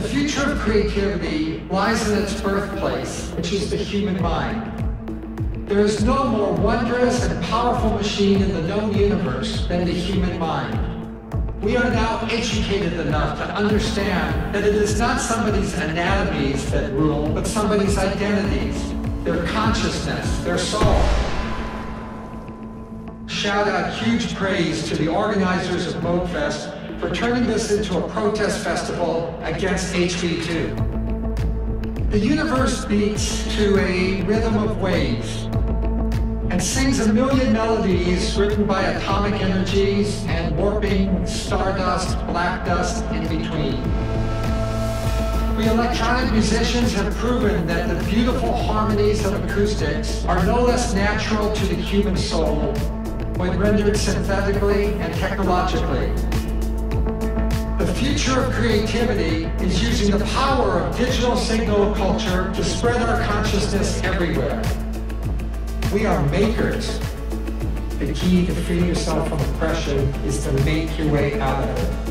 The future of creativity lies in its birthplace, which is the human mind. There is no more wondrous and powerful machine in the known universe than the human mind. We are now educated enough to understand that it is not somebody's anatomies that rule, but somebody's identities, their consciousness, their soul. Shout out huge praise to the organizers of Moogfest for turning this into a protest festival against HB2. The universe beats to a rhythm of waves and sings a million melodies written by atomic energies and warping stardust, black dust in between. We electronic musicians have proven that the beautiful harmonies of acoustics are no less natural to the human soul when rendered synthetically and technologically. The future of creativity is using the power of digital signal culture to spread our consciousness everywhere. We are makers. The key to free yourself from oppression is to make your way out of it.